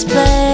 Display.